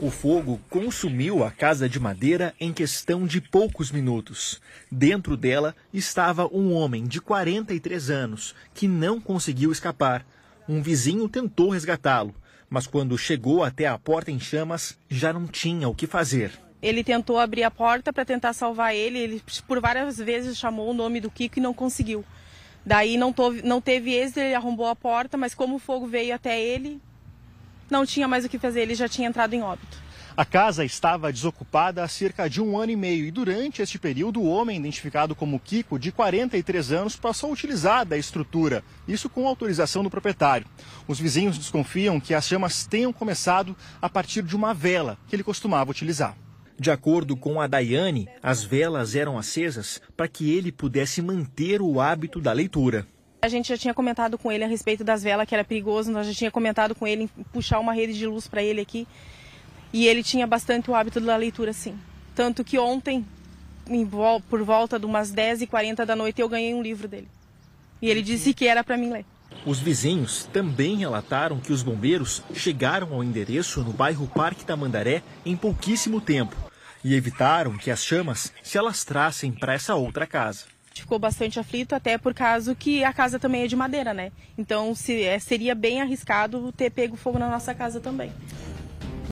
O fogo consumiu a casa de madeira em questão de poucos minutos. Dentro dela estava um homem de 43 anos que não conseguiu escapar. Um vizinho tentou resgatá-lo, mas quando chegou até a porta em chamas, já não tinha o que fazer. Ele tentou abrir a porta para tentar salvar ele. Ele por várias vezes chamou o nome do Kiko e não conseguiu. Daí não, tove, não teve êxito, ele arrombou a porta, mas como o fogo veio até ele, não tinha mais o que fazer, ele já tinha entrado em óbito. A casa estava desocupada há cerca de um ano e meio e durante este período o homem, identificado como Kiko, de 43 anos, passou a utilizar da estrutura, isso com autorização do proprietário. Os vizinhos desconfiam que as chamas tenham começado a partir de uma vela que ele costumava utilizar. De acordo com a Daiane, as velas eram acesas para que ele pudesse manter o hábito da leitura. A gente já tinha comentado com ele a respeito das velas, que era perigoso, nós já tinha comentado com ele em puxar uma rede de luz para ele aqui. E ele tinha bastante o hábito da leitura, sim. Tanto que ontem, por volta de umas 10h40 da noite, eu ganhei um livro dele. E ele disse que era para mim ler. Os vizinhos também relataram que os bombeiros chegaram ao endereço no bairro Parque Tamandaré em pouquíssimo tempo e evitaram que as chamas se alastrassem para essa outra casa. Ficou bastante aflito, até por causa que a casa também é de madeira, né? Então se, é, seria bem arriscado ter pego fogo na nossa casa também.